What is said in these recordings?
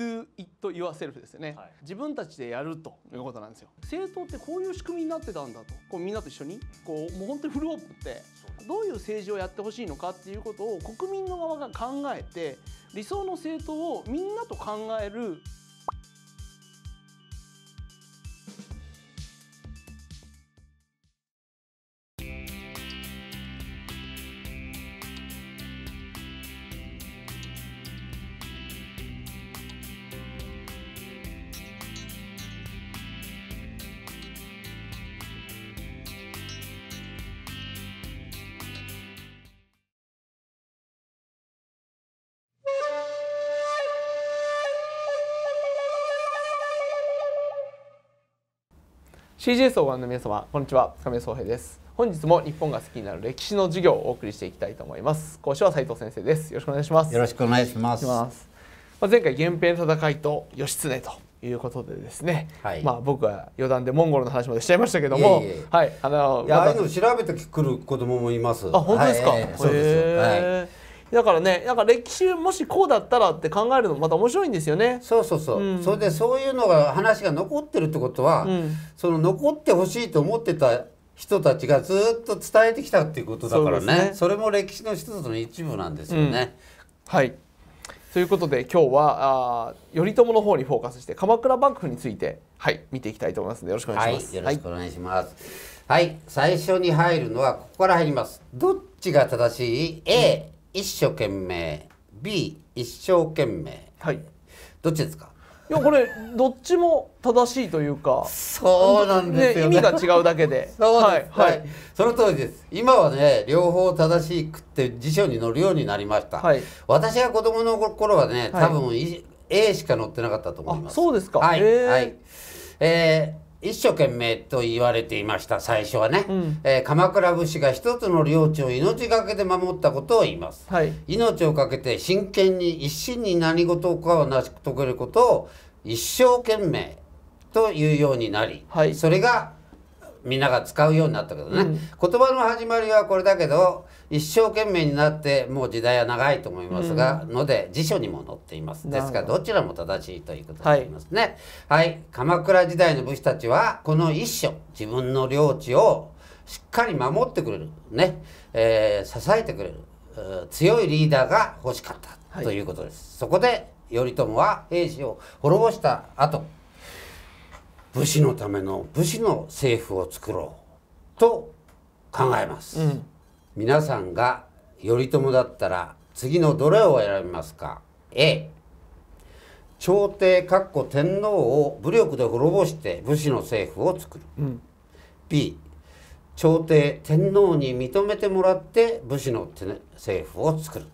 do it yourself ですよね、はい。自分たちでやるということなんですよ。政党ってこういう仕組みになってたんだと。こうみんなと一緒にこうもう本当にフルオープンってどういう政治をやってほしいのかっていうことを国民の側が考えて理想の政党をみんなと考える CJS をご覧の皆様こんにちは。亀井総平です。本日も日本が好きになる歴史の授業をお送りしていきたいと思います。講師は斉藤先生です。よろしくお願いします。よろしくお願いします。しまあ、前回源平の戦いと義経ということでですね、はい。まあ僕は余談でモンゴルの話までしちゃいましたけども、はい。あのいや、あいうの調べてくる子供もいます。あ本当ですか？はいええそうですよ。はい。だからね、なんか歴史もしこうだったらって考えるのもまた面白いんですよね。そうそうそう、うんそれでそういうのが話が残ってるってことは、うんその残ってほしいと思ってた人たちがずっと伝えてきたっていうことだからねねそれも歴史の一つの一部なんですよね。はい。ということで今日はあー頼朝の方にフォーカスして鎌倉幕府についてはい見ていきたいと思いますのでよろしくお願いします。はい、よろしくお願いします。はい、最初に入るのはここから入ります。どっちが正しい ?A、一生懸命 B、一生懸命はい。いどっちですか？やこれどっちも正しいというか、そうなんですよね。意味が違うだけで。そうはいです、はい、その通りです。今はね、両方正しくって辞書に載るようになりました。はい私が子供の頃はね、はい多分、い A しか載ってなかったと思います。あそうですかはい、はい。えー一生懸命と言われていました。最初はね、うん。えー鎌倉武士が一つの領地を命がけで守ったことを言います。はい。命をかけて真剣に一心に何事かを成し遂げることを一生懸命というようになり、はい。それがみんなが使うようになったけどね、うん。言葉の始まりはこれだけど一生懸命になってもう時代は長いと思いますが、ので辞書にも載っています。ですからどちらも正しいということになりますね。はい、鎌倉時代の武士たちはこの一所自分の領地をしっかり守ってくれる。ね、えー支えてくれる。強いリーダーが欲しかった、はい。ということです。そこで頼朝は兵士を滅ぼした後武士のための武士の政府を作ろうと考えます、うん。皆さんが頼朝だったら次のどれを選びますか？A 朝廷かっこ天皇を武力で滅ぼして武士の政府を作る。うん。B 朝廷天皇に認めてもらって武士の手政府を作る。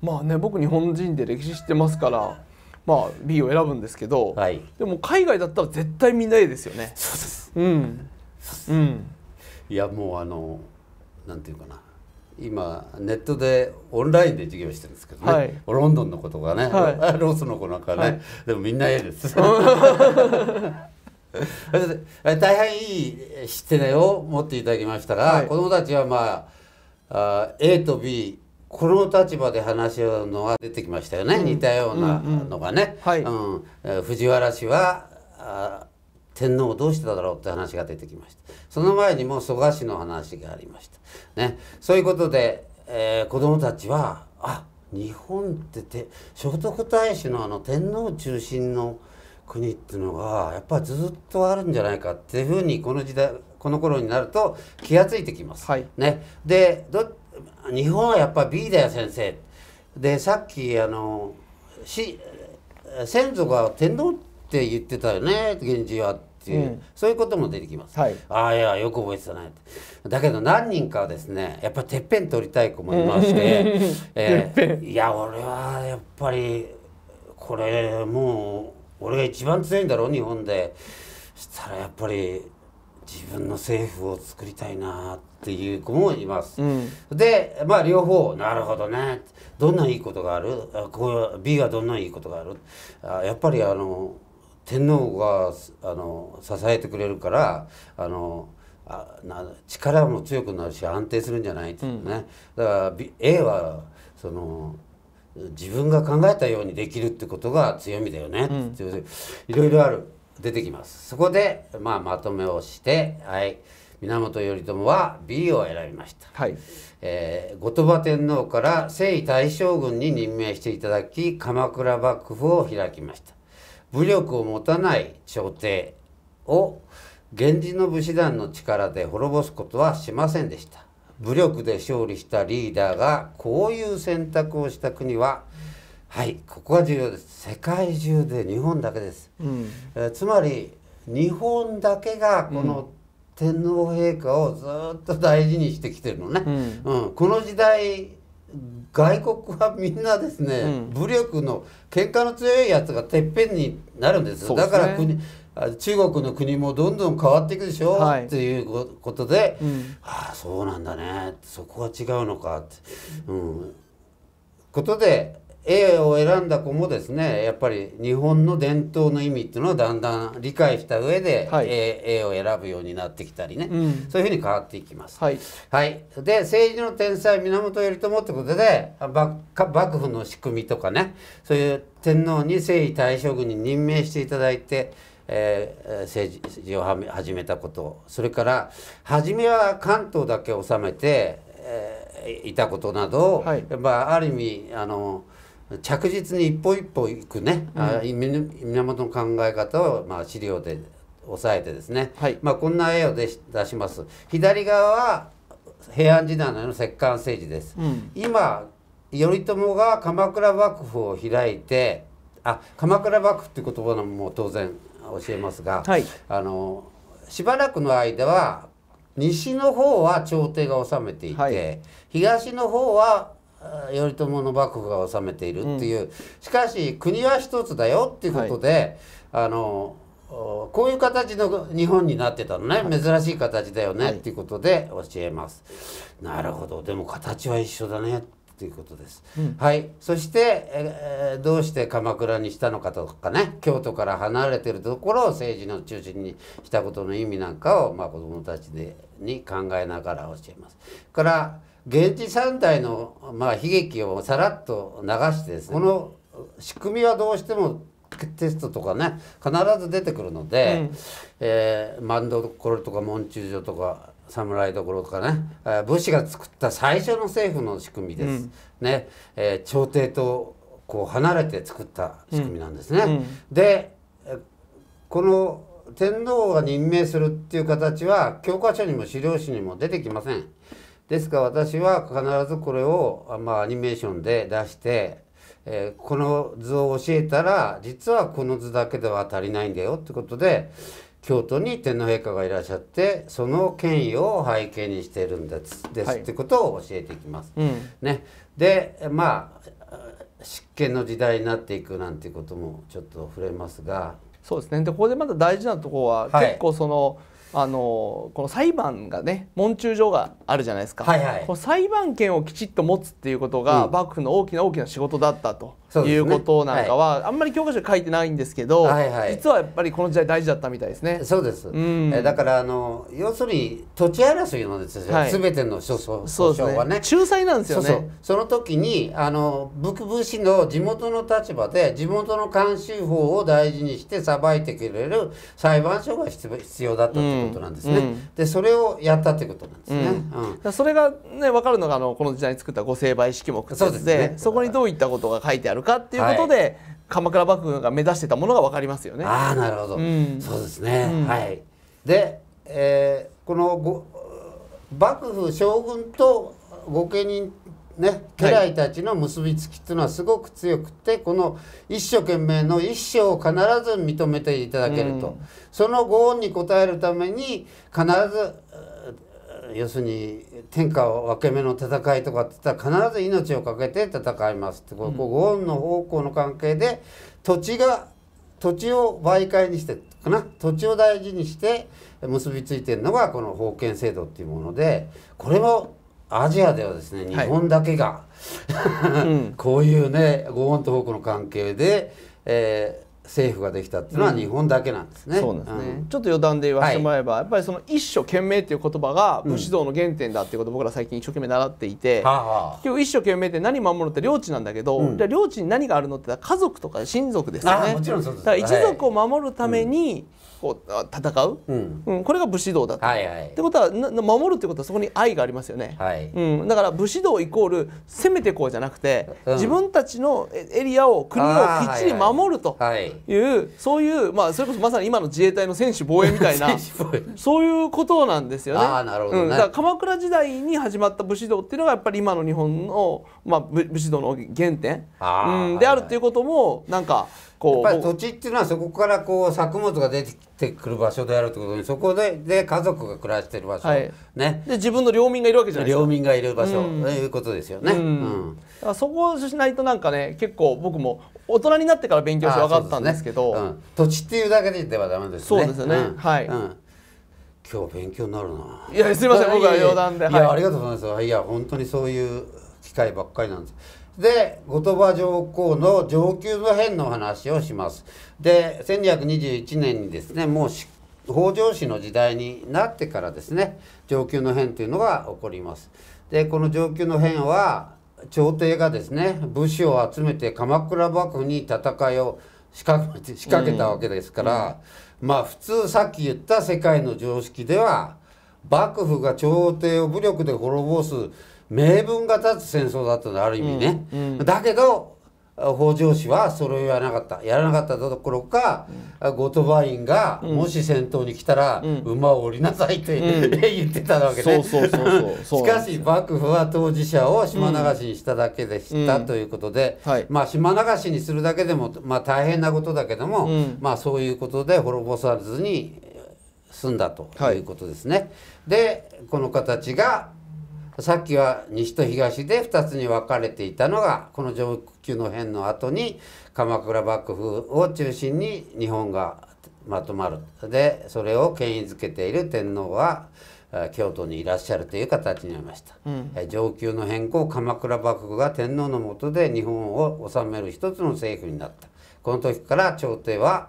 まあね僕日本人で歴史知ってますからまあ B を選ぶんですけど、はいでも海外だったら絶対みんな A ですよね。そうですうん。うん。いやもうあのなんていうかな今ネットでオンラインで授業してるんですけどね、はいロンドンの子とかね、は ロスの子なんかね、はいでもみんな A です。大変いい失礼を持っていただきましたが、はい子どもたちはまああ A と B この立場で話し合うのは出てきましたよね、うん。似たようなうんうん。のがね、はい。うん。えー藤原氏はあ天皇をどうしてただろうって話が出てきました。その前にも蘇我氏の話がありました。ね。そういうことで、えー子どもたちはあ日本ってて聖徳太子のあの天皇中心の国っていうのがやっぱりずっとあるんじゃないかっていうふうにこの時代この頃になると気がついてきます。はい。ね、でど日本はやっぱ B だよ先生。でさっきあのし先祖が天皇って言ってたよね源氏はっていう、うん。そういうことも出てきます。はい。ああいやよく覚えてたねだけど何人かはですねやっぱりてっぺん取りたい子もいまして、えーいや俺はやっぱりこれもう俺が一番強いんだろう日本で。したらやっぱり自分の政府を作りたいなっていう子もいます。うん。でまあ両方なるほどね。どんないいことがある？あこう B はどんないいことがある？あやっぱりあの天皇があの支えてくれるからあのあな力も強くなるし安定するんじゃないっていうね、だから、B、A はその自分が考えたようにできるってことが強みだよね、ういろいろある出てきます。そこで、まあ、まとめをして、はい、源頼朝は B を選びました。はい。えー後鳥羽天皇から征夷大将軍に任命していただき鎌倉幕府を開きました。武力を持たない朝廷を源氏の武士団の力で滅ぼすことはしませんでした。武力で勝利したリーダーがこういう選択をした国ははいここが重要です。世界中で日本だけです。うん。えーつまり日本だけがこの天皇陛下をずっと大事にしてきてるのね、うん。うん。この時代外国はみんなですね、うん。武力の喧嘩の強いやつがてっぺんになるんですよ。ね。だから国あ中国の国もどんどん変わっていくでしょ、はい。っていうことで、うん。ああそうなんだね。そこは違うのかって、うん、ことで A を選んだ子もですねやっぱり日本の伝統の意味っていうのをだんだん理解した上で、はい。A, A を選ぶようになってきたりね、うん。そういうふうに変わっていきます。はい。はい、で政治の天才源頼朝ってことであ幕幕府の仕組みとかねそういう天皇に征夷大将軍に任命していただいて、えーえー政治をはめ始めたこと。それから初めは関東だけ治めて、えーいたことなどを、はい。まあ、ある意味あの着実に一歩一歩いくね、あ源の考え方を、まあ、資料で抑えてですね、はい。まあ、こんな絵を出し出します。左側は平安時代の石棺政治です、うん。今頼朝が鎌倉幕府を開いてあ鎌倉幕府っていう言葉も当然教えますが、はい。あのしばらくの間は西の方は朝廷が治めていて、はい。東の方はあ頼朝の幕府が治めているっていう、しかし国は一つだよっていうことで、あのおこういう形の日本になってたのね、珍しい形だよね、はい。っていうことで教えます。なるほど。でも形は一緒だねっていうことです。うん。はい、そして、えーどうして鎌倉にしたのかとかね。京都から離れてるところを政治の中心にしたことの意味なんかを、まあ、子どもたちでに考えながら教えます。から源氏三代の、まあ、悲劇をさらっと流してですねこの仕組みはどうしてもテストとかね必ず出てくるので、うんえー万所とか門中所とか侍所とかね、えー武士が作った最初の政府の仕組みです。うんね、えー朝廷とこう離れて作った仕組みなんですね。うんでえーこの天皇が任命するっていう形は教科書にも資料紙にも出てきません。ですから私は必ずこれを、あまあ、アニメーションで出して、えーこの図を教えたら実はこの図だけでは足りないんだよってことで京都に天皇陛下がいらっしゃってその権威を背景にしているんですです、はい。ってことを教えていきます。うん。ね、でまあ執権の時代になっていくなんていうこともちょっと触れますが。そうですね。でここでまた大事なところは、はい。結構そのあのこの裁判がね問中所があるじゃないですか、はいはい。この裁判権をきちっと持つっていうことが、うん。幕府の大きな大きな仕事だったということなんかは、あんまり教科書に書いてないんですけど、はいはい。実はやっぱりこの時代大事だったみたいですね。そうです、ん。えだからあの要するに土地争いのですよ、はい。全ての訴訟はね。ね。仲裁なんですよね。そうそう。その時にあの武武士の地元の立場で地元の慣習法を大事にして裁いてくれる裁判所が必要だったということなんですね、うんうん。でそれをやったということなんですね、うん。それがね分かるのがあのこの時代に作った御成敗式目そうですね。そこにどういったことが書いてあるかっていうことで、鎌倉幕府が目指してたものが分かりますよね。ああなるほど、うん。そうですね、うん。はい。で、えーこのご幕府将軍と御家人ね家来たちの結びつきっていうのはすごく強くてこの一生懸命の一生を必ず認めていただけると、うん。そのご恩に応えるために必ずえー要するに天下分け目の戦いとかって言ったら必ず命を懸けて戦いますって、こうこうご恩の方向の関係で土地が土地を媒介にしてかな？土地を大事にして結びついてるのがこの封建制度っていうものでこれもアジアではですね日はい。本だけが、うん。こういうねご恩と奉公の関係で、えー政府ができたっていうのは日本だけなんですね。そうですね、ちょっと余談で言わせてもらえば、やっぱりその一生懸命っていう言葉が武士道の原点だっていうことを僕ら最近一生懸命習っていて、結局一生懸命って何守るって領地なんだけど、じゃあ領地に何があるのって言ったら家族とか親族ですよね。あもちろんそうです。だから一族を守るためにこうあ戦う、うん。うんこれが武士道だと、はいはい。ってことは守るってことはそこに愛がありますよね、はい。うん、だから武士道イコール攻めてこうじゃなくて、うん。自分たちのエエリアを国をきっちり守ると。はいいう、そういうまあそれこそまさに今の自衛隊の専守防衛みたいな そういうことなんですよね。あーなるほどね。うん、だから鎌倉時代に始まった武士道っていうのがやっぱり今の日本の、まあ、武武士道の原点、うん、であるっていうこともなんかこうやっぱり土地っていうのはそこからこう作物が出てきてくる場所であるってことにそこでで家族が暮らしてる場所、はい。ねで自分の領民がいるわけじゃないですか。領民がいる場所、うんということですよね。うん。うん。そこをしないとなんかね結構僕も大人になってから勉強して分かったんですけど。ね。うん。土地っていうだけではダメですね。そうですよね。ん。はい。うん。今日勉強になるな。いやすいません。僕は余談で。いや、はい。ありがとうございます。いや本当にそういう機会ばっかりなんです。で後鳥羽上皇の上級の変の話をします。で1221年にですねもうし北条氏の時代になってからですね上級の変というのが起こります。でこの上級の変は朝廷がですね武士を集めて鎌倉幕府に戦いを仕掛け仕掛けたわけですから、まあ普通さっき言った世界の常識では幕府が朝廷を武力で滅ぼす名分が立つ戦争だったのある意味ね、だけど北条氏はそれをやらなかった。やらなかったどころか、後鳥羽院がもし戦闘に来たら、馬を降りなさいと、言ってたわけね。そうそうそうそう。そ うしかし幕府は当事者を島流しにしただけでした、うん。ということで、はい。まあ島流しにするだけでも、まあ、大変なことだけども、うん。まあそういうことで滅ぼさずに済んだとはいいうことですね。でこの形がさっきは西と東で2つに分かれていたのがこの上級の変の後に鎌倉幕府を中心に日本がまとまる。でそれを権威づけている天皇はえー京都にいらっしゃるという形になりました、うん。えー上級の変更鎌倉幕府が天皇の下で日本を治める一つの政府になった。この時から朝廷は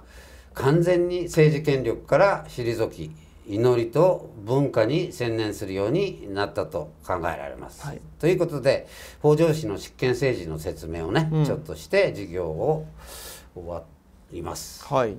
完全に政治権力から退き祈りと文化に専念するようになったと考えられます。はい。ということで北条氏の執権政治の説明をね、うん。ちょっとして授業を終わります。はい。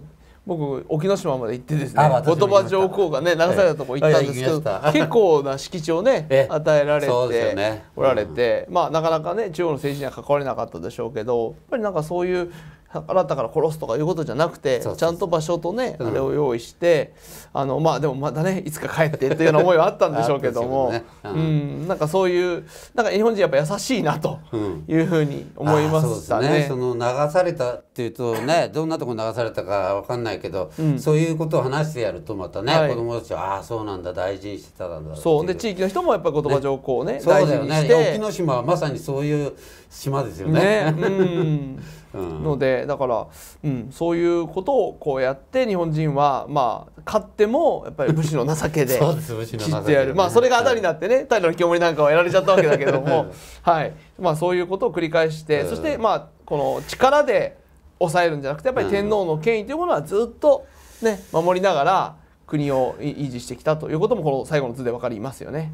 僕沖ノ島まで行ってですね後鳥羽上皇がね流されたとこ行ったんですけど、結構な敷地をねええ。与えられてね。おられて、まあなかなかね中央の政治には関われなかったでしょうけどやっぱりなんかそういう逆らったから殺すとかいうことじゃなくてちゃんと場所とね、うん。あれを用意してあのまあでもまたねいつか帰ってっていうような思いはあったんでしょうけども、うん。なんかそういうなんか日本人やっぱ優しいなとうん。いうふうに思いましたね。その流されたっていうとねどんなとこ流されたかわかんないけど、うん。そういうことを話してやるとまたね、はい。子供たちはああそうなんだ大事にしてたんだそう。で地域の人もやっぱり後鳥羽上皇をね。大事にして。沖ノ島はまさにそういう島ですよね。ね。うん うんのでだから、うん、そういうことをこうやって日本人はまあ勝ってもやっぱり武士の情けで そうです武士の情けで。ね切ってやる。まあそれが当たりになってね平清盛なんかはやられちゃったわけだけども はい。まあそういうことを繰り返してうん。そしてまあこの力で抑えるんじゃなくてやっぱり天皇の権威というものはずっとね守りながら国を維持してきたということもこの最後の図で分かりますよね。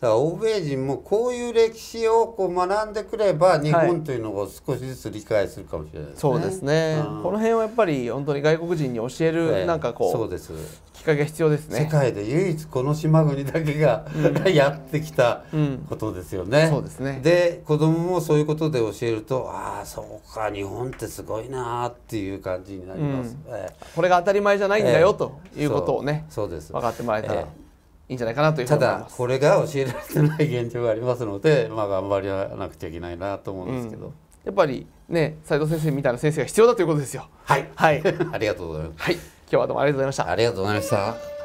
だから欧米人もこういう歴史をこう学んでくれば日本というのを少しずつ理解するかもしれないですね。そうですね、うん。この辺はやっぱり本当に外国人に教ええるえなんかこそううです。きっかけが必要です世ね。界で唯一この島国だけが、やってきたうんことですよね。そうですね。で子供もそういうことで教えるとああそうか日本ってすごいなーっていう感じになります。ええこれが当たり前じゃないんだよええということをね、そう。です。分かってもらえたら。えいいんじゃないかなというふうたに思います。だこれが教えられてない現状がありますので、まあ、頑張らなくちゃいけないなと思うんですけど、やっぱりね斉藤先生みたいな先生が必要だということですよ。はい、はい、ありがとうございます。はい、今日はどうもありがとうございました。ありがとうございました